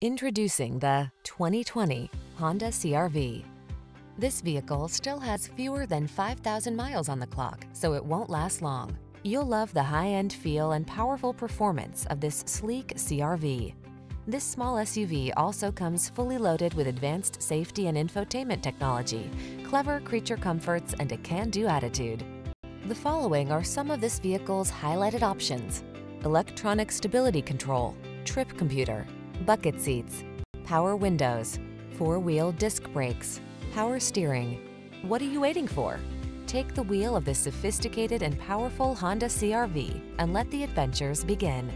Introducing the 2020 Honda CRV. This vehicle still has fewer than 5,000 miles on the clock, so it won't last long. You'll love the high-end feel and powerful performance of this sleek CRV. This small SUV also comes fully loaded with advanced safety and infotainment technology, clever creature comforts, and a can-do attitude. The following are some of this vehicle's highlighted options. Electronic stability control, trip computer, bucket seats, power windows, four-wheel disc brakes, power steering. What are you waiting for? Take the wheel of this sophisticated and powerful Honda CRV and let the adventures begin.